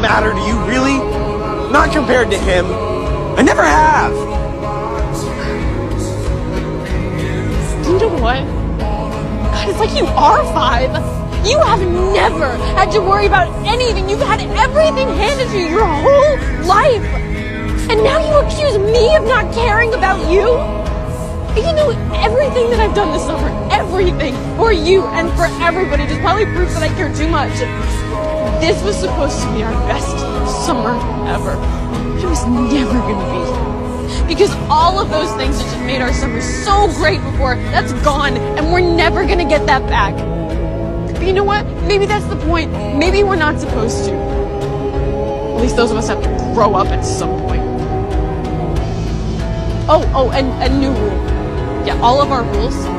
matter to you, really? Not compared to him. I never have. You know what? God, it's like you are five. You have never had to worry about anything. You've had everything handed to you your whole life. And now you accuse me of not caring about you? You know, everything that I've done this summer, everything for you and for everybody just probably proves that I care too much. This was supposed to be our best summer ever. It was never gonna be. Because all of those things that just made our summer so great before, that's gone, and we're never gonna get that back. But you know what? Maybe that's the point. Maybe we're not supposed to. At least those of us have to grow up at some point. Oh, oh, and a new rule. All of our rules.